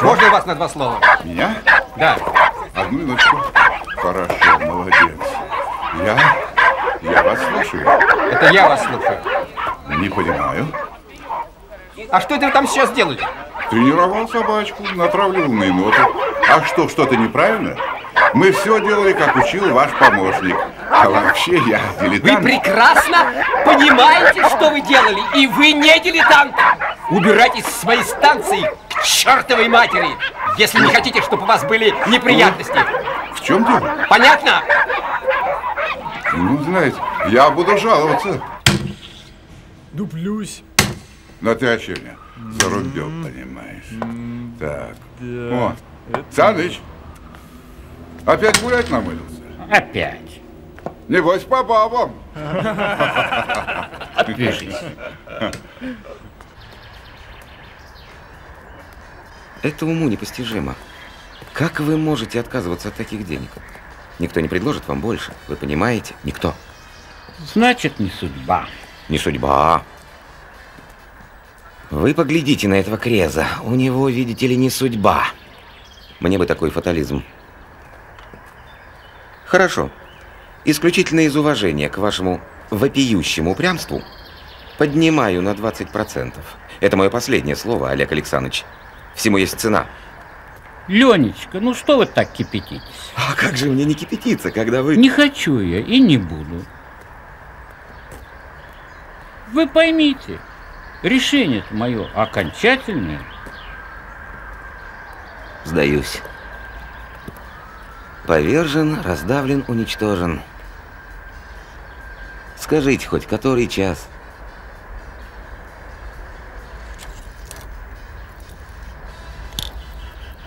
на. Можно вас на два слова? Меня? Да. Одну минуточку. Хорошо, молодец. Я... Я вас слушаю. Это я вас слушаю. Не понимаю. А что это вы там сейчас делаете? Тренировал собачку, натравливал ноты. А что, что-то неправильно? Мы все делали, как учил ваш помощник. А вообще я дилетант. Вы прекрасно понимаете, что вы делали, и вы не дилетант. Убирайтесь с моей станции чертовой матери, если не хотите, чтобы у вас были неприятности. В чем дело? Понятно? Ну, знаете, я буду жаловаться. Дуплюсь. Но ты о чем я? Понимаешь. Так. О, Саныч, опять гулять намылился? Опять. Небось, по бабам. Отвяжись. Это уму непостижимо. Как вы можете отказываться от таких денег? Никто не предложит вам больше. Вы понимаете? Никто. Значит, не судьба. Не судьба. Вы поглядите на этого Креза. У него, видите ли, не судьба. Мне бы такой фатализм. Хорошо. Исключительно из уважения к вашему вопиющему упрямству поднимаю на 20%. Это мое последнее слово, Олег Александрович. Всему есть цена. Ленечка, ну что вы так кипятитесь? А как же мне не кипятиться, когда вы... Не хочу я и не буду. Вы поймите, решение мое окончательное. Сдаюсь. Повержен, раздавлен, уничтожен. Скажите хоть, который час?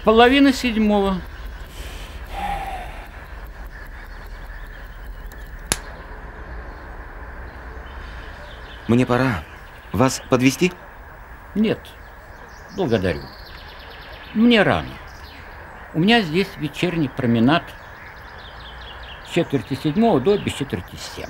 Половина седьмого. Мне пора. Вас подвести? Нет, благодарю. Мне рано. У меня здесь вечерний променад с четверти седьмого до без четверти семь.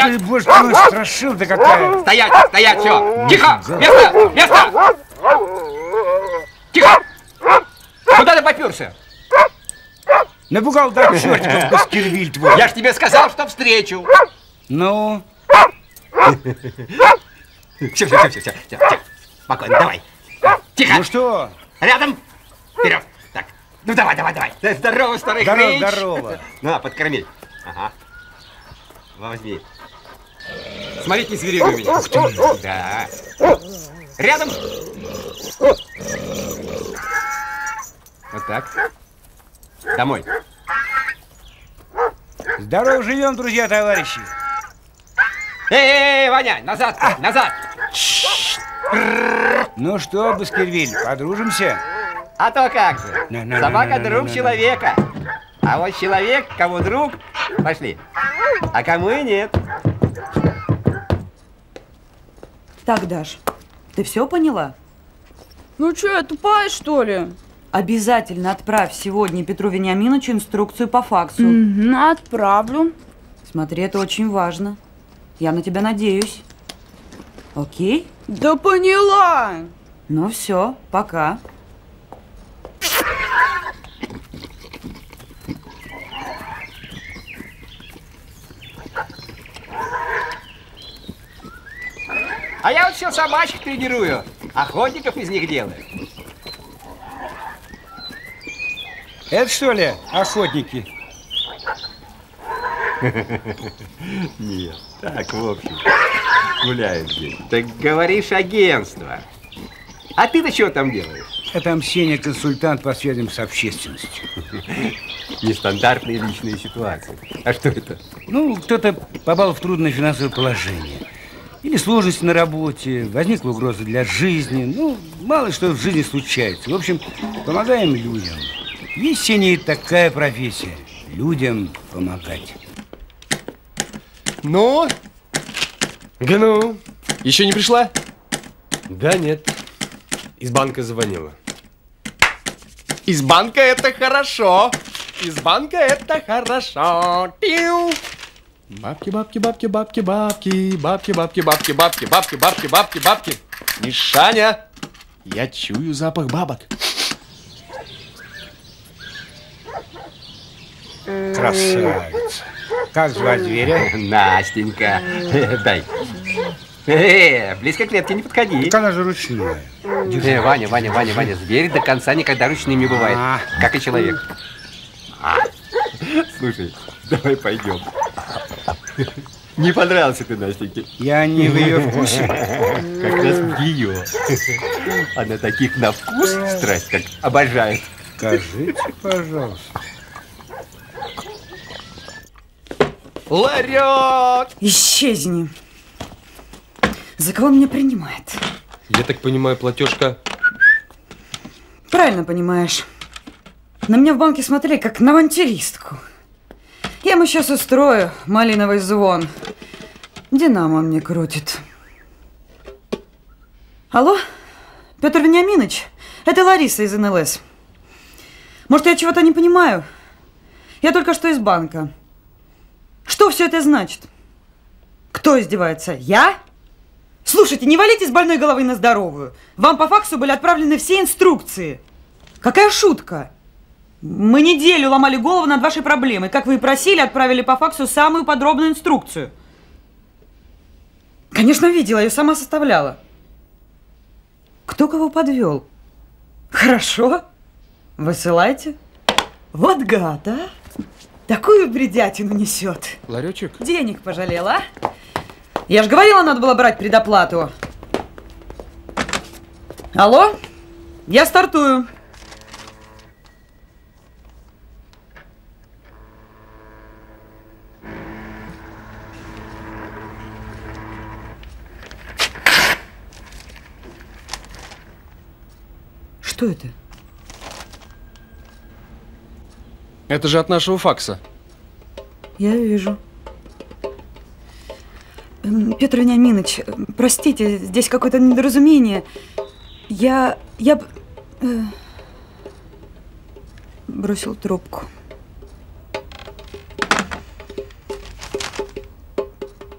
Стоять! Ты мой, страшилка какая. Стоять! Стоять! Все! Тихо! Место! Место! Тихо! Куда ты поперся? Напугал до чертиков Баскервиль твой. Я ж тебе сказал, что встречу. Ну, Все, все, все, все, все, все. Спокойно, давай. Тихо! ну что? Рядом! Вперед! Так, ну давай, давай, давай. Да, Здорово, старый Здорово, хрыч. здорово. На, подкорми. Ага. Возьми. Смотрите, не зверируй меня. Ух ты. Да. Рядом. Вот так. Домой. Здорово живем, друзья, товарищи. Эй, эй, Ваня, назад, назад. Ну что, Баскервиль, подружимся? А то как же. На, на, на, Собака на, на, друг на, на. человека. А вот человек, кому друг, пошли. А кому и нет. Так, Даш, ты все поняла? Ну что, я тупая, что ли? Обязательно отправь сегодня Петру Вениаминовичу инструкцию по факсу. Угу, отправлю. Смотри, это очень важно. Я на тебя надеюсь. Окей? Да поняла. Ну все, пока. А я вот все собачек тренирую. Охотников из них делаю. Это что ли, охотники? Нет, так, в общем, гуляют здесь. Так говоришь, агентство. А ты-то что там делаешь? А там Сеня консультант по связям с общественностью. Нестандартные личные ситуации. А что это? Ну, кто-то попал в трудное финансовое положение. Или сложности на работе, возникла угроза для жизни. Ну, мало что в жизни случается. В общем, помогаем людям. Есть Сене такая профессия. Людям помогать. Ну? Гну, еще не пришла? Да нет. Из банка звонила. Из банка это хорошо. Из банка это хорошо. Пиу. Бабки, бабки, бабки, бабки, бабки, бабки, бабки, бабки, бабки, бабки, бабки, бабки, бабки. Мишаня, я чую запах бабок. Красавица. Как звать зверя? Настенька, дай. Э, близко к клетке не подходи. Так она же ручная. Э, Ваня, Ваня, Ваня, Ваня, зверь до конца никогда ручным не бывает, А. как и человек. А. Слушай, давай пойдем. Не понравился ты Настеньке? Я не в ее вкусе. Как раз в ее. Она таких на вкус страсть как обожает. Скажите, пожалуйста. Ларек! Исчезни. За кого меня принимает? Я так понимаю, платежка Правильно понимаешь. На меня в банке смотрели, как на авантюристку. Я ему сейчас устрою малиновый звон. Динамо мне крутит. Алло? Петр Вениаминович? Это Лариса из НЛС. Может, я чего-то не понимаю? Я только что из банка. Что все это значит? Кто издевается? Я? Слушайте, не валите с больной головы на здоровую. Вам по факсу были отправлены все инструкции. Какая шутка? Мы неделю ломали голову над вашей проблемой. Как вы и просили, отправили по факсу самую подробную инструкцию. Конечно, видела, ее сама составляла. Кто кого подвел? Хорошо. Высылайте. Вот гад, а? Такую бредятину несет. Ларечек? Денег пожалела, а? Я же говорила, надо было брать предоплату. Алло? Я стартую. Что это? Это же от нашего факса. Я вижу. Эм, Петр Вениаминович, э, простите, здесь какое-то недоразумение. Я... я... б- э, бросил трубку.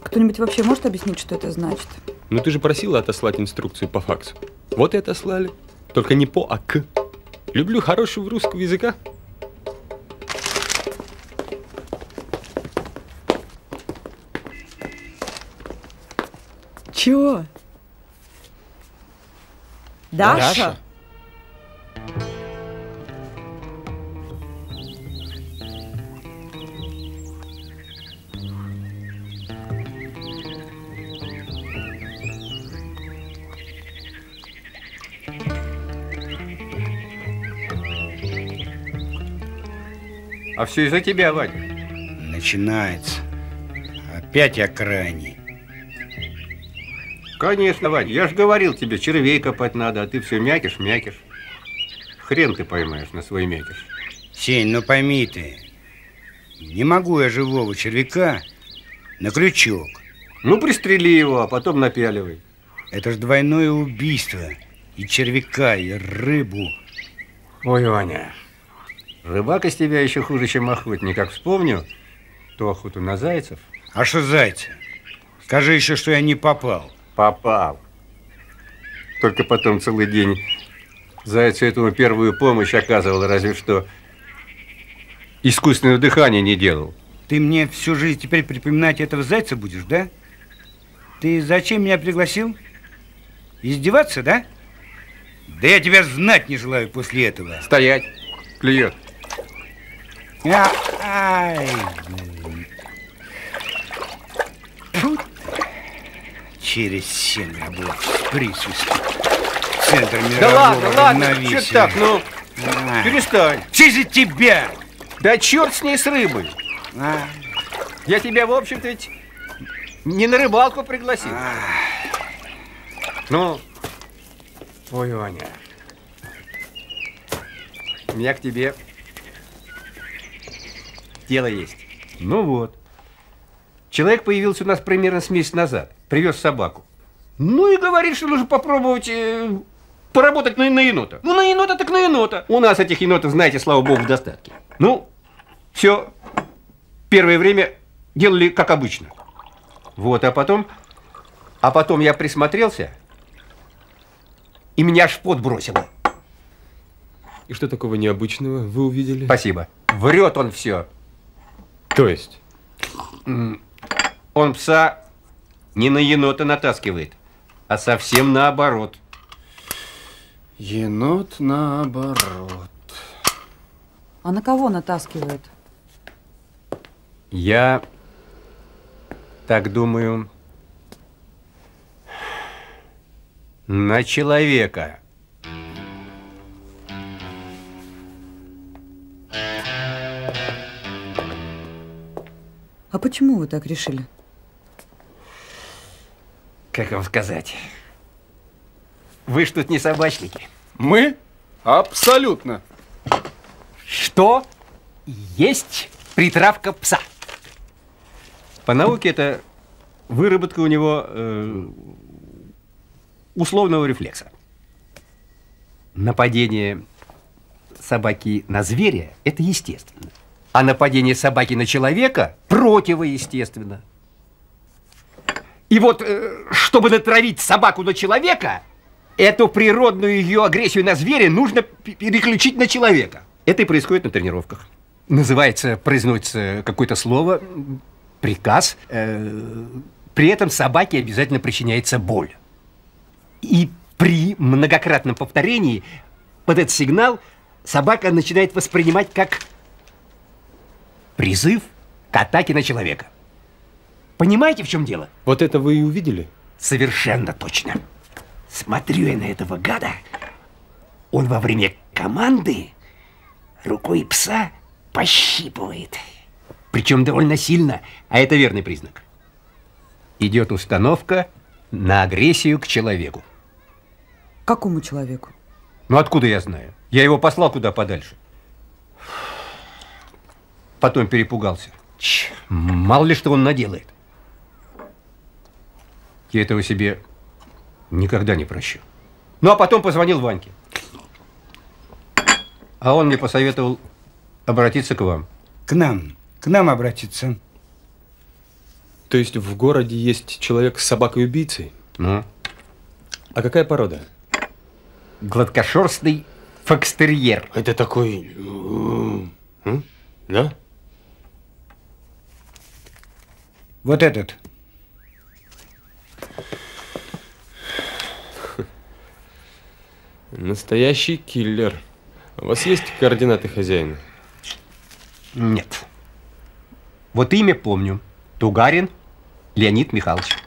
Кто-нибудь вообще может объяснить, что это значит? Ну ты же просила отослать инструкцию по факсу. Вот и отослали. Только не по, а к. Люблю хорошего русского языка. Чего? Даша? Даша? А все из-за тебя, Ваня. Начинается. Опять я крайний. Конечно, Вань, я же говорил тебе, червей копать надо, а ты все мякиш, мякиш. Хрен ты поймаешь на свой мякиш. Сень, ну пойми ты. Не могу я живого червяка на крючок. Ну, пристрели его, а потом напяливай. Это ж двойное убийство. И червяка, и рыбу. Ой, Ваня, рыбак из тебя еще хуже, чем охотник. Как вспомню ту охоту на зайцев. А что зайцы? Скажи еще, что я не попал. Попал. Только потом целый день зайцу этому первую помощь оказывал, разве что искусственное дыхание не делал. Ты мне всю жизнь теперь припоминать этого зайца будешь, да? Ты зачем меня пригласил? Издеваться, да? Да я тебя знать не желаю после этого. Стоять. Клюет. Ай, блин. Ты. Через семь с присутствием. Центр мирового Да ладно, ладно, что так, ну, А. перестань. Все из-за тебя! Да черт с ней с рыбой. А, Я тебя, в общем-то, ведь не на рыбалку пригласил. а. Ну, ой, Ваня, у меня к тебе дело есть. Ну вот. Человек появился у нас примерно с месяц назад. Привез собаку. Ну и говорит, что нужно попробовать э, поработать на, на енота. Ну, на енота так на енота. У нас этих енотов, знаете, слава богу, в достатке. Ну, все. Первое время делали как обычно. Вот, а потом... А потом я присмотрелся, и меня аж в пот бросило. И что такого необычного вы увидели? Спасибо. Врет он все. То есть? Он пса не на енота натаскивает, а совсем наоборот. Енот наоборот. А на кого натаскивает? Я так думаю, на человека. А почему вы так решили? Как вам сказать? Вы ж тут не собачники. Мы? Абсолютно. Что есть притравка пса? По науке это выработка у него э, условного рефлекса. Нападение собаки на зверя – это естественно. А нападение собаки на человека – противоестественно. И вот, э, чтобы натравить собаку на человека, эту природную ее агрессию на зверя нужно переключить на человека. Это и происходит на тренировках. Называется, произносится какое-то слово, приказ. э, при этом собаке обязательно причиняется боль. И при многократном повторении под этот сигнал собака начинает воспринимать как призыв к атаке на человека. Понимаете, в чем дело? Вот это вы и увидели? Совершенно точно. Смотрю я на этого гада. Он во время команды рукой пса пощипывает. Причем довольно сильно, а это верный признак. Идет установка на агрессию к человеку. Какому человеку? Ну откуда я знаю? Я его послал куда подальше. Потом перепугался. Ч, мало ли что он наделает. Я этого себе никогда не прощу. Ну а потом позвонил Ваньке. А он мне посоветовал обратиться к вам. К нам. К нам обратиться. То есть в городе есть человек с собакой-убийцей? Ну? А какая порода? Гладкошерстный фокстерьер. Это такой... м, Да? Вот этот. Настоящий киллер. У вас есть координаты хозяина? Нет. Вот имя помню. Тугарин Леонид Михайлович.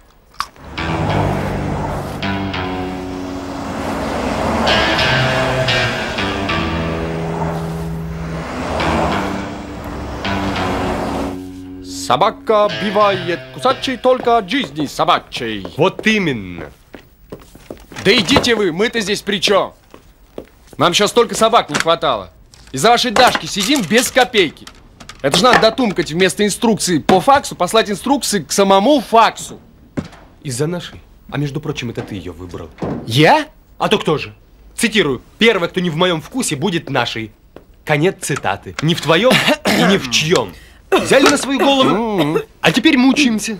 Собака бивает кусачей только от жизни собачей. Вот именно. Да идите вы, мы-то здесь при чем? Нам сейчас только собак не хватало. Из-за вашей Дашки сидим без копейки. Это же надо дотумкать вместо инструкции по факсу, послать инструкции к самому факсу. Из-за нашей. А между прочим, это ты ее выбрал. Я? А то кто же? Цитирую. Первое, кто не в моем вкусе, будет нашей. Конец цитаты. Не в твоем и ни в чьем. Взяли на свою голову, а теперь мучаемся.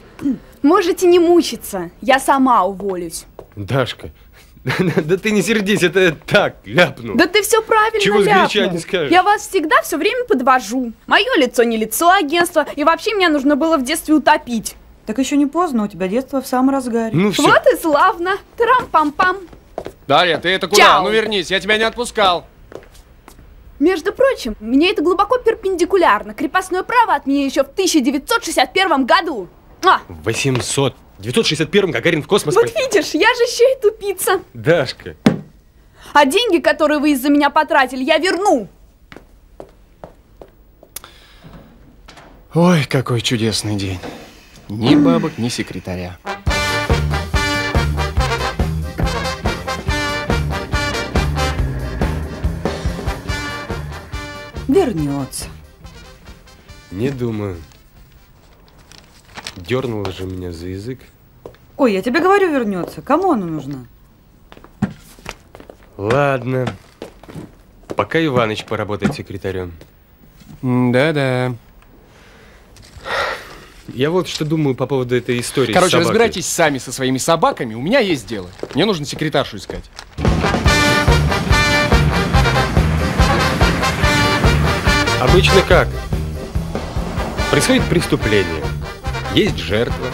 Можете не мучиться, я сама уволюсь. Дашка, да ты не сердись, это так ляпнул. Да ты все правильно Чего ляпнул. не скажешь. Я вас всегда все время подвожу. Мое лицо не лицо агентства, и вообще меня нужно было в детстве утопить. Так еще не поздно, у тебя детство в самом разгаре. Ну все. Вот и славно. Трам-пам-пам. Дарья, ты это куда? Чао. Ну вернись, я тебя не отпускал. Между прочим, мне это глубоко перпендикулярно. Крепостное право от меня еще в 1961 году. А, 800. В 961 Гагарин в космос вот видишь, я же еще и тупица. Дашка. А деньги, которые вы из-за меня потратили, я верну. Ой, какой чудесный день. Ни бабок, ни секретаря. Вернется. Не думаю. Дернула же меня за язык. Ой, я тебе говорю, вернется. Кому она нужна? Ладно. Пока Иваныч поработает секретарем. Да-да. Я вот что думаю по поводу этой истории с Короче, разбирайтесь сами со своими собаками. У меня есть дело. Мне нужно секретаршу искать. Обычно как? Происходит преступление. Есть жертва,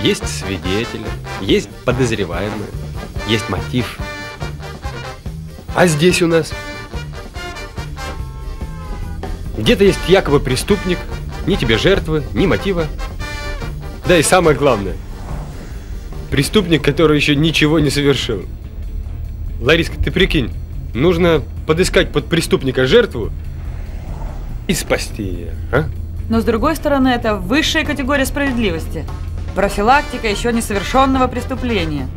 есть свидетели, есть подозреваемые, есть мотив. А здесь у нас? Где-то есть якобы преступник, ни тебе жертвы, ни мотива. Да и самое главное, преступник, который еще ничего не совершил. Лариска, ты прикинь, нужно подыскать под преступника жертву и спасти ее, а? Но с другой стороны, это высшая категория справедливости. Профилактика еще несовершенного преступления.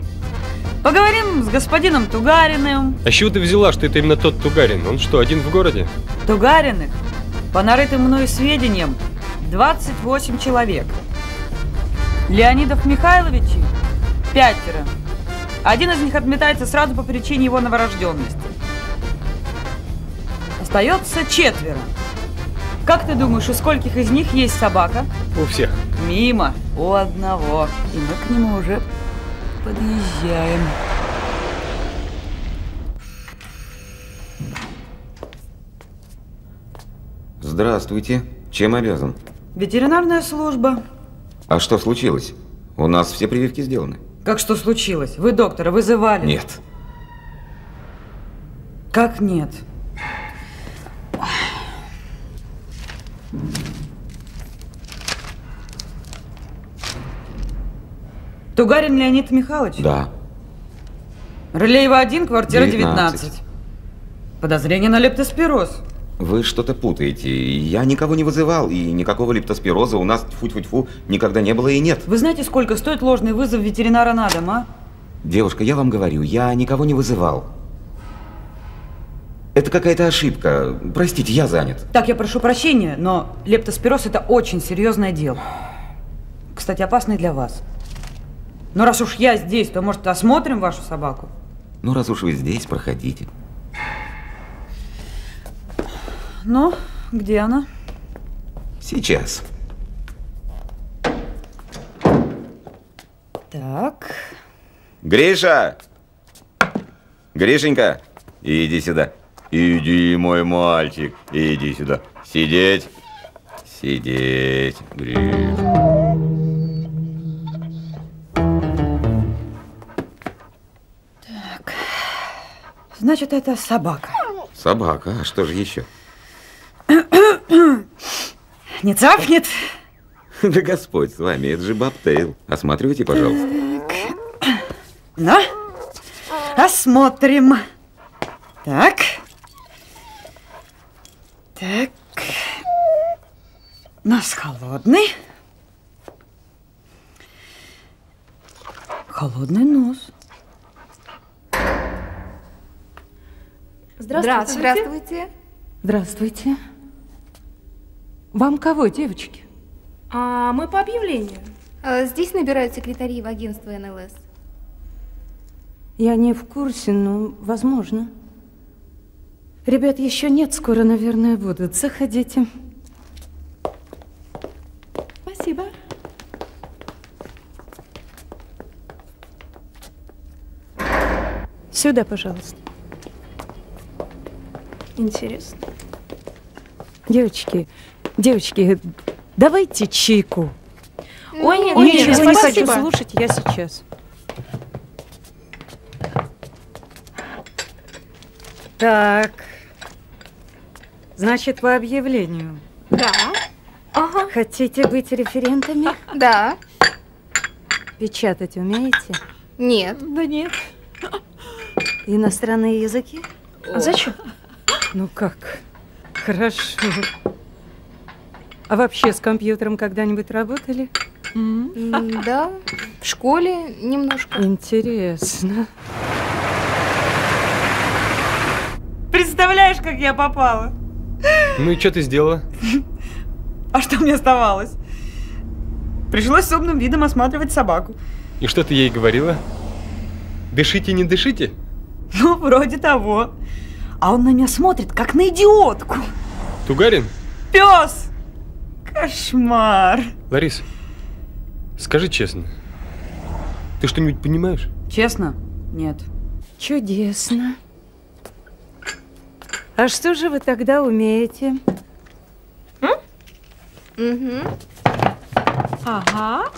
Поговорим с господином Тугариным. А с чего ты взяла, что это именно тот Тугарин? Он что, один в городе? Тугариных, по нарытым мною сведениям, 28 человек. Леонидов Михайловичей – пятеро. Один из них отметается сразу по причине его новорожденности. Остается четверо. Как ты думаешь, у скольких из них есть собака? У всех. Мимо. У одного. И мы к нему уже подъезжаем. Здравствуйте. Чем обязан? Ветеринарная служба. А что случилось? У нас все прививки сделаны. Как что случилось? Вы доктора вызывали? Нет. Как нет? Тугарин Леонид Михайлович? Да. Рылеева 1, квартира 19. 19. Подозрение на лептоспироз. Вы что-то путаете. Я никого не вызывал, и никакого лептоспироза у нас, тьфу-тьфу-тьфу, никогда не было и нет. Вы знаете, сколько стоит ложный вызов ветеринара на дом, а? Девушка, я вам говорю, я никого не вызывал. Это какая-то ошибка. Простите, я занят. Так, я прошу прощения, но лептоспироз это очень серьезное дело. Кстати, опасный для вас. Но раз уж я здесь, то, может, осмотрим вашу собаку? Ну, раз уж вы здесь, проходите. Ну, где она? Сейчас. Так. Гриша! Гришенька, иди сюда. Иди, мой мальчик, иди сюда. Сидеть. Сидеть, Гриш. Значит, это собака. Собака, а что же еще? Не цапнет? Да Господь с вами, это же Бобтейл. Осматривайте, пожалуйста. Ну, осмотрим. Так. Так. Нос холодный. Холодный нос. Здравствуйте. Здравствуйте. Здравствуйте. Вам кого, девочки? А мы по объявлению. А, Здесь набирают секретари в агентство НЛС. Я не в курсе, но возможно. Ребят, еще нет, скоро, наверное, будут. Заходите. Спасибо. Сюда, пожалуйста. Интересно. Девочки, девочки, давайте чайку. Ой, нет, Ничего нет, не спасибо. хочу слушать, я сейчас. Так. Значит, по объявлению. Да. Ага. Хотите быть референтами? Да. Печатать умеете? Нет. Да нет. Иностранные языки? А зачем? Ну как? Хорошо. А вообще с компьютером когда-нибудь работали? Да. В школе немножко. Интересно. Представляешь, как я попала? Ну и что ты сделала? А что мне оставалось? Пришлось с умным видом осматривать собаку. И что ты ей говорила? Дышите, не дышите? Ну, вроде того. А он на меня смотрит, как на идиотку. Тугарин? Пес! Кошмар. Ларис, скажи честно, ты что-нибудь понимаешь? Честно? Нет. Чудесно. А что же вы тогда умеете? Угу. Ага.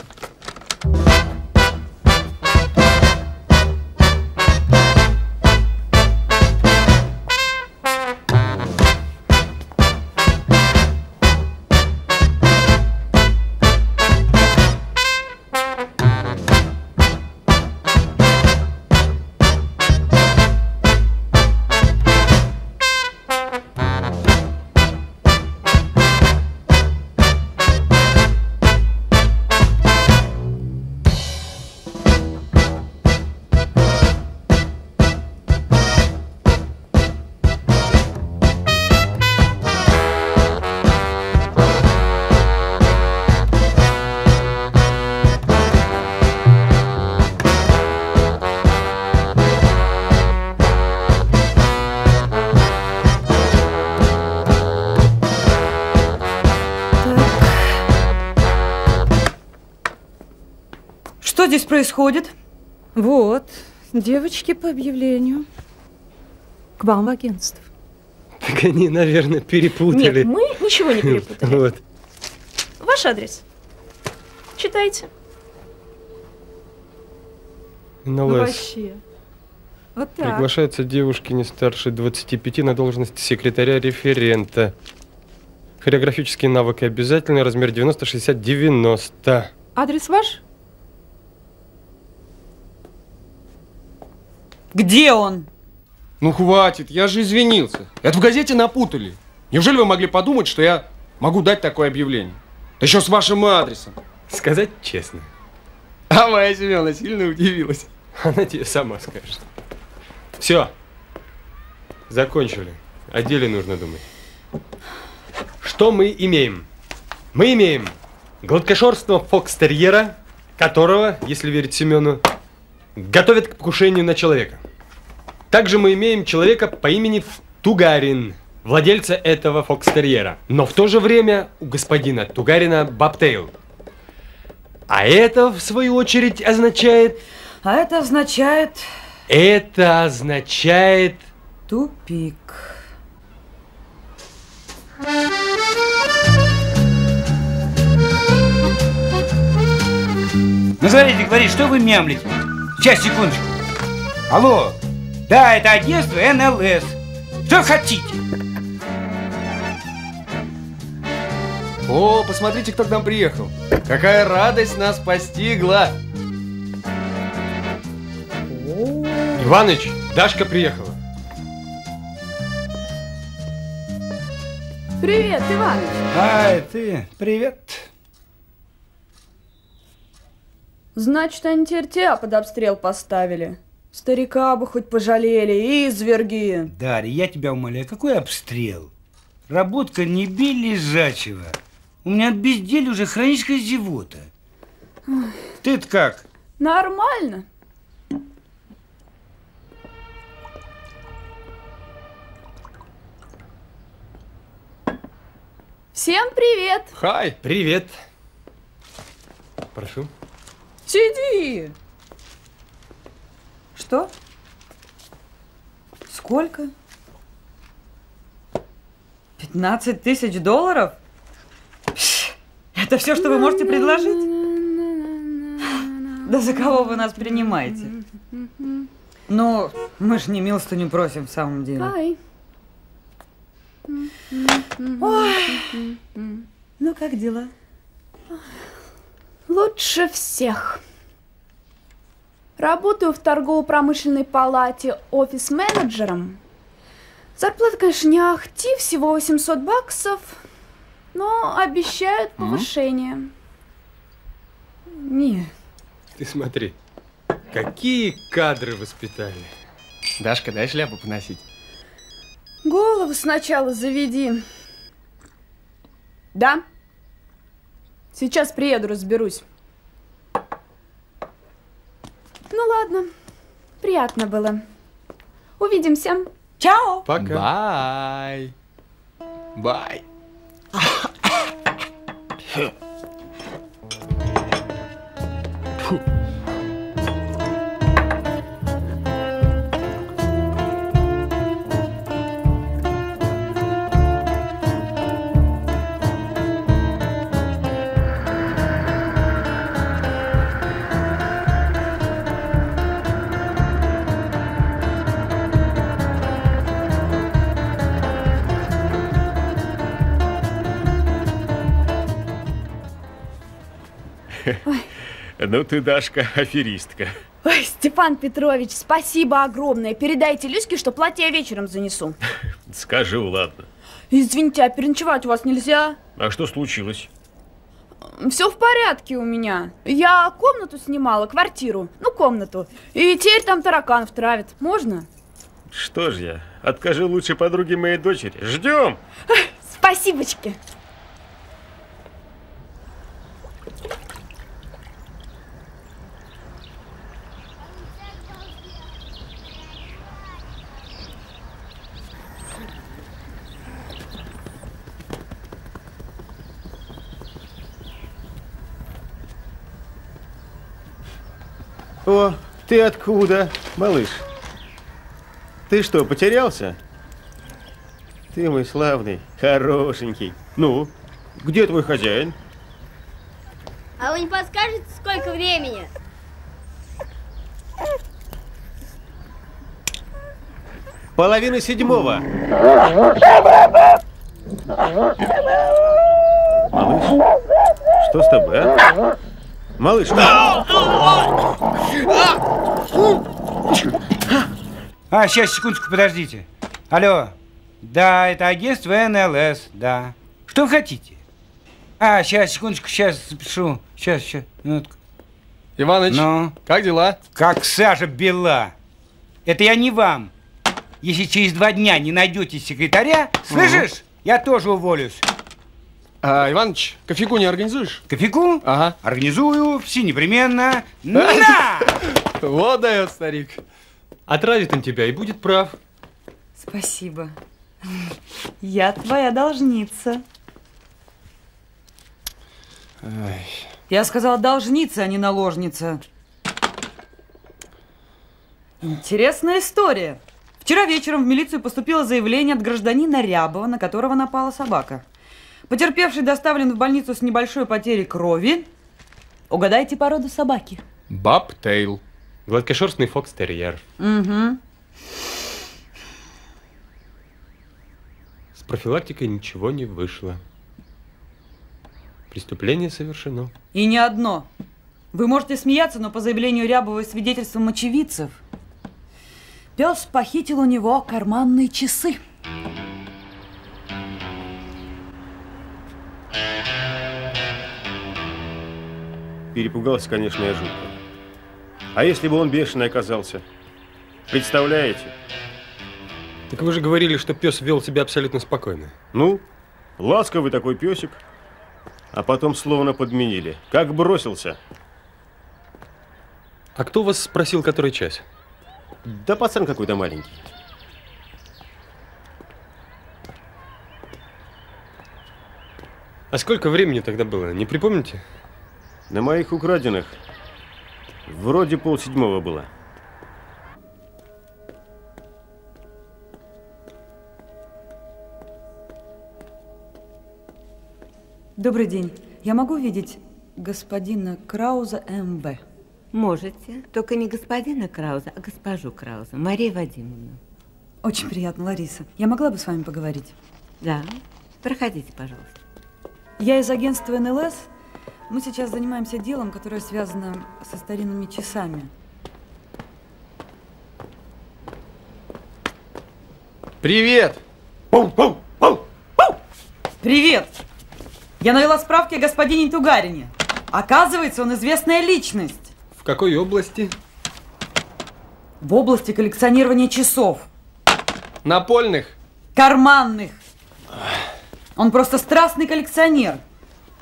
Происходит? Вот, девочки по объявлению. К вам в агентство. Так они, наверное, перепутали. Нет, мы ничего не перепутали. Вот. Ваш адрес. Читайте. Ну, вообще. Вот так. Приглашаются девушки не старше 25 на должность секретаря-референта. Хореографические навыки обязательны, размер 90-60-90. Адрес ваш? Где он? Ну хватит, я же извинился. Это в газете напутали. Неужели вы могли подумать, что я могу дать такое объявление? Да еще с вашим адресом. Сказать честно. А моя Семена сильно удивилась. Она тебе сама скажет. Все. Закончили. О деле нужно думать. Что мы имеем? Мы имеем гладкошерстного фокстерьера, которого, если верить Семену, готовят к покушению на человека. Также мы имеем человека по имени Тугарин, владельца этого фокстерьера. Но в то же время у господина Тугарина Бабтейл. А это, в свою очередь, означает... А это означает Это означает... тупик. Ну, смотрите, говорит, что вы мямлите? Сейчас, секундочку. Алло. Да, это агентство НЛС. Что хотите? О, посмотрите, кто к нам приехал. Какая радость нас постигла. Иваныч, Дашка приехала. Привет, Иваныч. Ай, ты, привет. Значит, они теперь тебя под обстрел поставили. Старика бы хоть пожалели, изверги. Дарья, я тебя умоляю, какой обстрел? Работка не бей лежачего. У меня от безделия уже хроническая зевота. Ты-то как? Нормально. Всем привет! Хай! Привет. Прошу. Сиди. Что? Сколько? 15 тысяч долларов? Это все, что вы можете предложить? Да за кого вы нас принимаете? Ну, мы ж не милостыню просим в самом деле. Ай. Ой. Ну, как дела? Лучше всех. Работаю в торгово-промышленной палате офис-менеджером. Зарплата, конечно, не ахти, всего 800 баксов, но обещают повышение. Не, Ты смотри, какие кадры воспитали. Дашка, дай шляпу поносить. голову сначала заведи. Да? Сейчас приеду, разберусь. Ну ладно, приятно было. Увидимся. Чао. Пока. Бай. Бай. Ну ты, Дашка, аферистка. Ой, Степан Петрович, спасибо огромное. Передайте Люське, что платье я вечером занесу. Скажу, ладно. Извините, а переночевать у вас нельзя? А что случилось? Все в порядке у меня. Я комнату снимала, квартиру. Ну, комнату. И теперь там тараканов травят. Можно? Что ж я, откажи лучшей подруге моей дочери. Ждем! Спасибочки. О, ты откуда, малыш? Ты что, потерялся? Ты мой славный, хорошенький. Ну, где твой хозяин? А вы не подскажете, сколько времени? Половина седьмого. Малыш, что с тобой, а? Малыш, А, сейчас, секундочку, подождите. Алло. Да, это агентство НЛС, да. Что вы хотите? А, сейчас, секундочку, сейчас запишу. Сейчас, сейчас, минутку. Иваныч, ну? как дела? Как сажа бела. Это я не вам. Если через два дня не найдете секретаря, слышишь, я тоже уволюсь. А, Иваныч, кофейку не организуешь? Кофейку? Ага. Организую, все непременно. На! Вот дает старик. Отравит он тебя и будет прав. Спасибо. Я твоя должница. Ай. Я сказала должница, а не наложница. Интересная история. Вчера вечером в милицию поступило заявление от гражданина Рябова, на которого напала собака. Потерпевший доставлен в больницу с небольшой потерей крови. Угадайте породу собаки. Бабтейл. Гладкошерстный фокстерьер. Угу. С профилактикой ничего не вышло. Преступление совершено. И не одно. Вы можете смеяться, но по заявлению Рябова и свидетельствам очевидцев, пес похитил у него карманные часы. Перепугался, конечно, я жутко. А если бы он бешеный оказался? Представляете? Так вы же говорили, что пес вел себя абсолютно спокойно. Ну, ласковый такой песик. А потом словно подменили. Как бросился. А кто вас спросил, который час? Да пацан какой-то маленький. А сколько времени тогда было, не припомните? На моих украденных вроде полседьмого было. Добрый день. Я могу видеть господина Крауза М.В.? Можете, только не господина Крауза, а госпожу Крауза, Мария Вадимовна. Очень приятно, Лариса. Я могла бы с вами поговорить? Да. Проходите, пожалуйста. Я из агентства НЛС. Мы сейчас занимаемся делом, которое связано со старинными часами. Привет! Привет! Я навела справки о господине Тугарине. Оказывается, он известная личность. В какой области? В области коллекционирования часов. Напольных? Карманных. Он просто страстный коллекционер.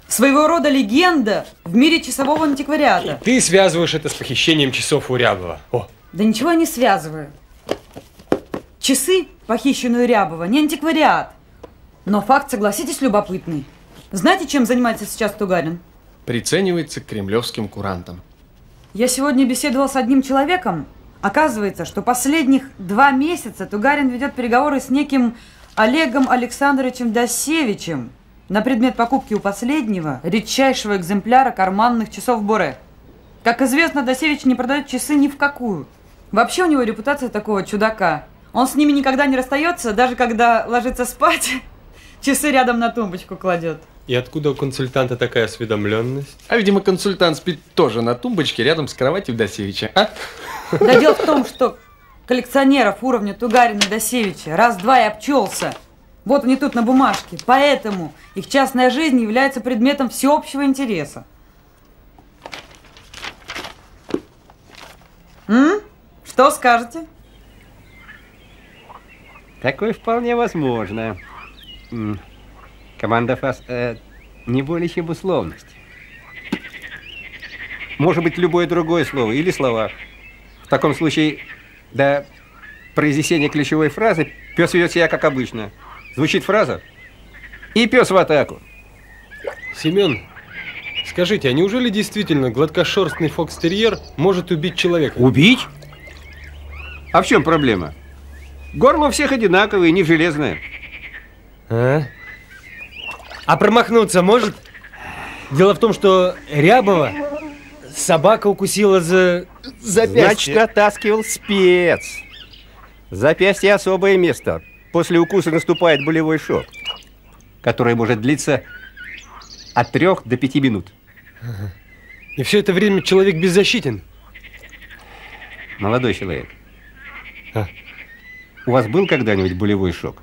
Своего рода легенда в мире часового антиквариата. Ты связываешь это с похищением часов у Рябова. О, Да ничего я не связываю. Часы, похищенные у Рябова, не антиквариат. Но факт, согласитесь, любопытный. Знаете, чем занимается сейчас Тугарин? Приценивается к кремлевским курантам. Я сегодня беседовал с одним человеком. Оказывается, что последних два месяца Тугарин ведет переговоры с неким Олегом Александровичем Досевичем на предмет покупки у последнего редчайшего экземпляра карманных часов Боре. Как известно, Досевич не продает часы ни в какую. Вообще у него репутация такого чудака. Он с ними никогда не расстается, даже когда ложится спать, часы рядом на тумбочку кладет. и откуда у консультанта такая осведомленность? А, видимо, консультант спит тоже на тумбочке рядом с кроватью Досевича, а? Да дело в том, что коллекционеров уровня Тугарина Досевича раз-два и обчелся. Вот они тут на бумажке. Поэтому их частная жизнь является предметом всеобщего интереса. М? Что скажете? Такое вполне возможно. Команда ФАС э, не более чем условность. Может быть, любое другое слово или слова. В таком случае, до произнесения ключевой фразы пес ведет себя как обычно. Звучит фраза и пес в атаку. Семен, скажите, а неужели действительно гладкошерстный фокстерьер может убить человека? Убить? А в чем проблема? Горло у всех одинаковое, не железное. А? А промахнуться может? Дело в том, что Рябова собака укусила за Значит, натаскивал спец. Запястье особое место. После укуса наступает болевой шок, который может длиться от трех до пяти минут. И все это время человек беззащитен. Молодой человек. А? У вас был когда-нибудь болевой шок?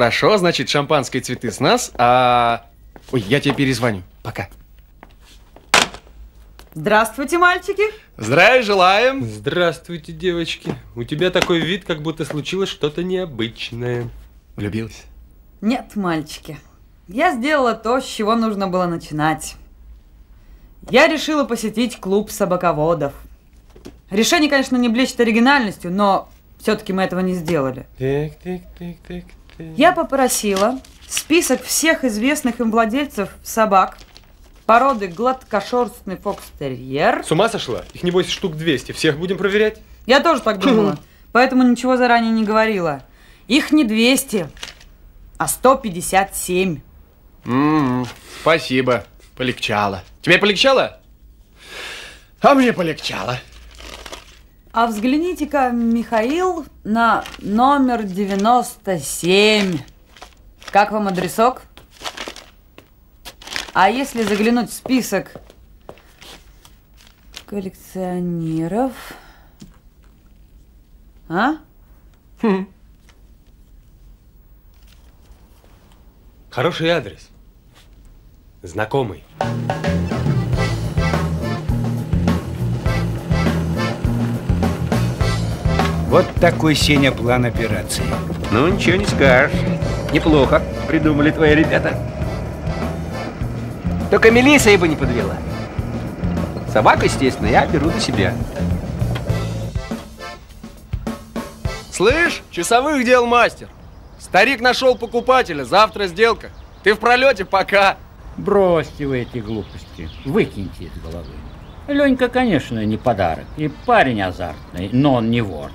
Хорошо, значит, шампанское цветы с нас, а... Ой, я тебе перезвоню. Пока. Здравствуйте, мальчики. Здравия желаем. Здравствуйте, девочки. У тебя такой вид, как будто случилось что-то необычное. Влюбилась? Нет, мальчики. Я сделала то, с чего нужно было начинать. Я решила посетить клуб собаководов. Решение, конечно, не блещет оригинальностью, но все-таки мы этого не сделали. Так, так, так, так, так. Я попросила список всех известных им владельцев собак породы гладкошерстный фокстерьер. С ума сошла? Их, небось, штук 200. Всех будем проверять? Я тоже так думала, поэтому ничего заранее не говорила. Их не 200, а 157. М, спасибо. Полегчало. Тебе полегчало? А мне полегчало. А взгляните-ка, Михаил, на номер 97. Как вам адресок? А если заглянуть в список коллекционеров... А? Хороший адрес. Знакомый. Вот такой, Сеня, план операции. Ну, ничего не скажешь. Неплохо придумали твои ребята. Только милиция бы не подвела. Собаку, естественно, я беру на себя. Слышь, часовых дел мастер. Старик нашел покупателя, завтра сделка. Ты в пролете пока. Бросьте вы эти глупости, выкиньте из головы. Ленька, конечно, не подарок, и парень азартный, но он не вор.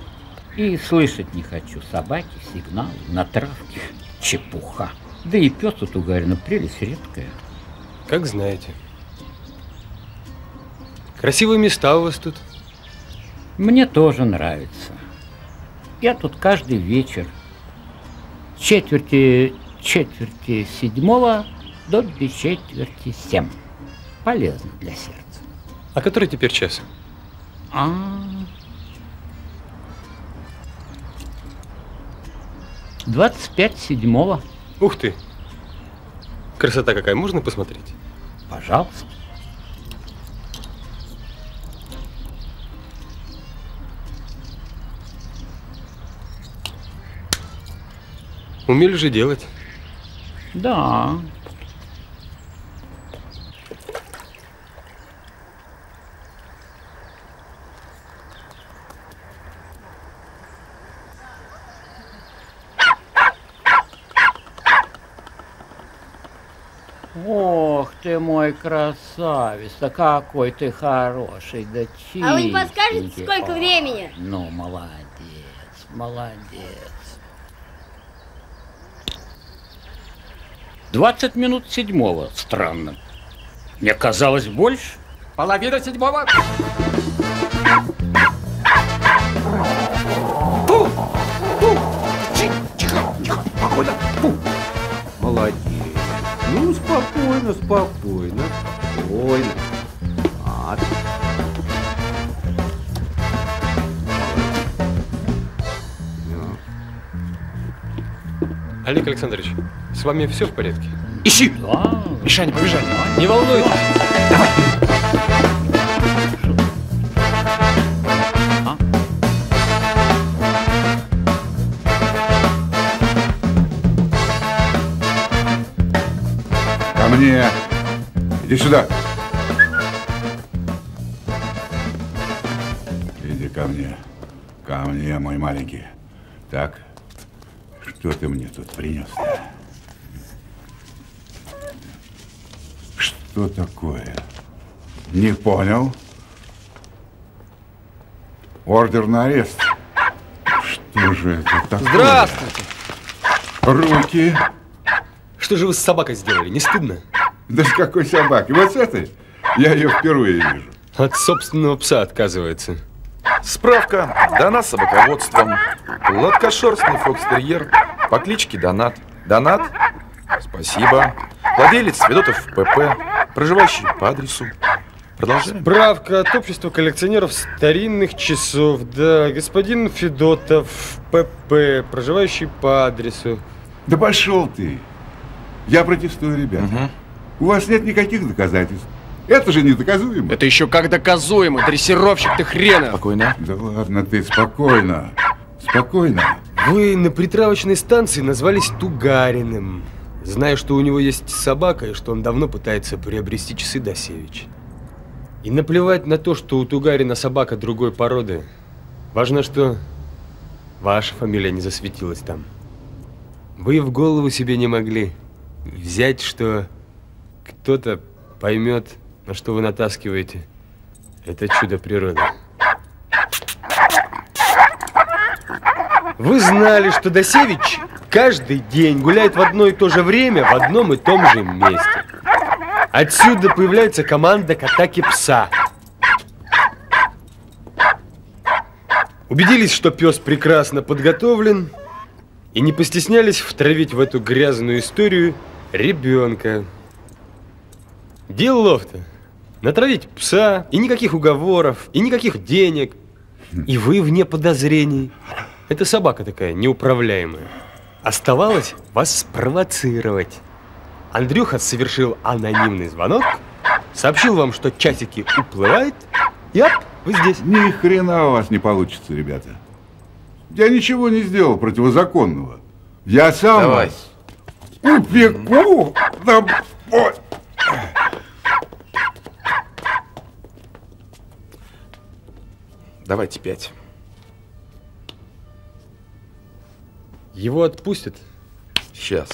И слышать не хочу собаки, сигналы, на травке, чепуха. Да и пес тут у Гарина прелесть редкая. Как знаете. Красивые места у вас тут. Мне тоже нравится. Я тут каждый вечер четверти, четверти седьмого до четверти семь. Полезно для сердца. А который теперь час? А, 25 седьмого. Ух ты! Красота какая, можно посмотреть? Пожалуйста. Умели же делать. Да. Ох ты мой красавец, да какой ты хороший, да чистенький. А вы не подскажете, сколько О, времени? Ну, молодец, молодец. 20 минут седьмого. Странно. Мне казалось больше. Половина седьмого. Молодец. Ну, спокойно, спокойно, спокойно. А, Олег Александрович, с вами все в порядке? Ищи! Да. Мишаня, побежали. Не волнуйтесь. Ко мне. Иди сюда. Иди ко мне. Ко мне, мой маленький. Так, что ты мне тут принес -то? Что такое? Не понял? Ордер на арест. Что же это такое? Здравствуйте. Руки. Что же вы с собакой сделали? Не стыдно? Да с какой собаки? Вот с этой? Я ее впервые вижу. От собственного пса отказывается. Справка. Дана собаководством. Гладкошерстный фокстерьер по кличке Донат. Донат? Спасибо. Владелец Федотов ПП, проживающий по адресу. Продолжаем. Справка от общества коллекционеров старинных часов. Да, господин Федотов ПП, проживающий по адресу. Да пошел ты. Я протестую, ребята. У вас нет никаких доказательств. Это же недоказуемо. Это еще как доказуемо, дрессировщик ты хрена. Спокойно. Да ладно ты, спокойно. Спокойно. Вы на притравочной станции назвались Тугариным. Зная, что у него есть собака и что он давно пытается приобрести часы Досевич. И наплевать на то, что у Тугарина собака другой породы. Важно, что ваша фамилия не засветилась там. Вы в голову себе не могли взять, что кто-то поймет, на что вы натаскиваете. Это чудо природы. Вы знали, что Досевич каждый день гуляет в одно и то же время в одном и том же месте. Отсюда появляется команда к атаке пса. Убедились, что пес прекрасно подготовлен, и не постеснялись втравить в эту грязную историю ребенка. Делов-то. Натравить пса, и никаких уговоров, и никаких денег. И вы вне подозрений. Это собака такая, неуправляемая. Оставалось вас спровоцировать. Андрюха совершил анонимный звонок, сообщил вам, что часики уплывают, и оп, вы здесь. Ни хрена у вас не получится, ребята. Я ничего не сделал противозаконного. Я сам Давай. вас упеку. Да, ой. Давайте пять. Его отпустят? Сейчас.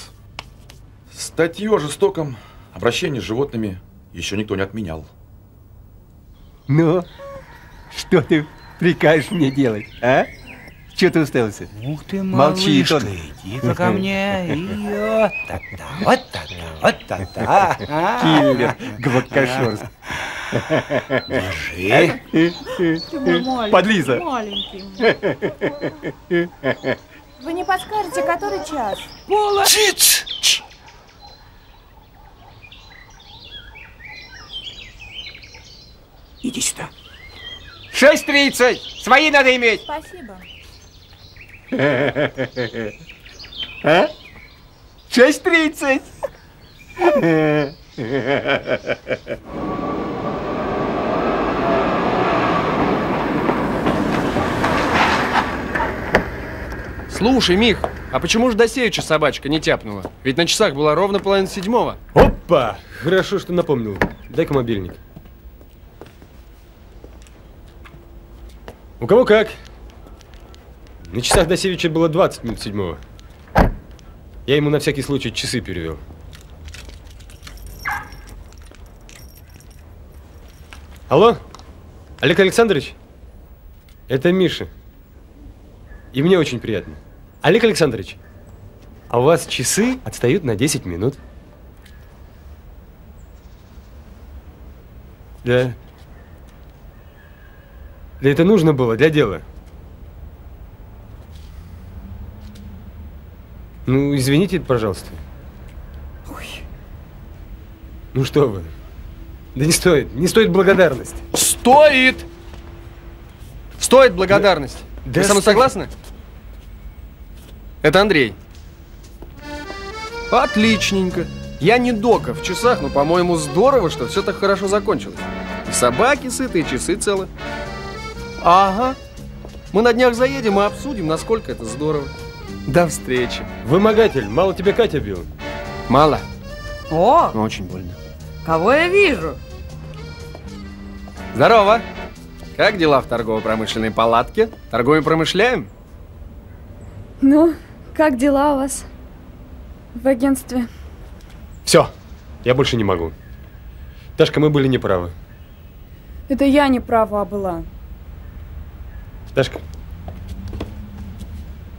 Статью о жестоком обращении с животными еще никто не отменял. Ну, что ты прикажешь мне делать, а? Че ты уставился? Ух ты, Молчи, малышка, Тон. иди-ка ко мне. И вот так-то, вот так-то, вот так-то. а? Киллер, гладкошерст. Держи. Ты мой маленький, Подлиза. маленький. Вы не подскажете, который час? Пола. Иди сюда. 6.30. Свои надо иметь. Спасибо. А? 6.30. Слушай, Мих, а почему же до собачка не тяпнула? Ведь на часах была ровно половина седьмого. Опа! Хорошо, что напомнил. Дай-ка мобильник. У кого как? На часах до Севича было 20 минут седьмого. Я ему на всякий случай часы перевел. Алло? Олег Александрович? Это Миша. И мне очень приятно. Олег Александрович, а у вас часы отстают на 10 минут. Да. Да это нужно было для дела. Ну, извините, пожалуйста. Ой. Ну что вы. Да не стоит, не стоит благодарность. Стоит! Стоит благодарность. Да Вы со мной согласны? Это Андрей. Отличненько. Я не дока в часах, но, по-моему, здорово, что все так хорошо закончилось. И собаки сыты, и часы целы. Ага. Мы на днях заедем и обсудим, насколько это здорово. До встречи. Вымогатель, мало тебе Катя бил? Мало, О, но очень больно. кого я вижу? Здорово. Как дела в торгово-промышленной палатке? Торгуем промышляем? Ну, как дела у вас в агентстве? Все, я больше не могу. Дашка, мы были неправы. Это я не права была. Дашка,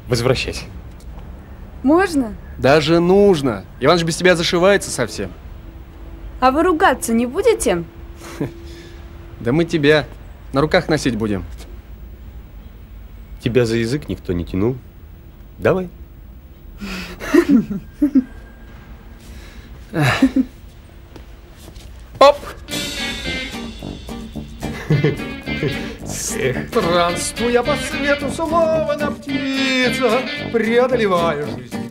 возвращайся. Можно? Даже нужно. Иваныч без тебя зашивается совсем. А вы ругаться не будете? Да мы тебя на руках носить будем. Тебя за язык никто не тянул. Давай. Оп! Странствуя по свету, словно птица, преодолевая жизнь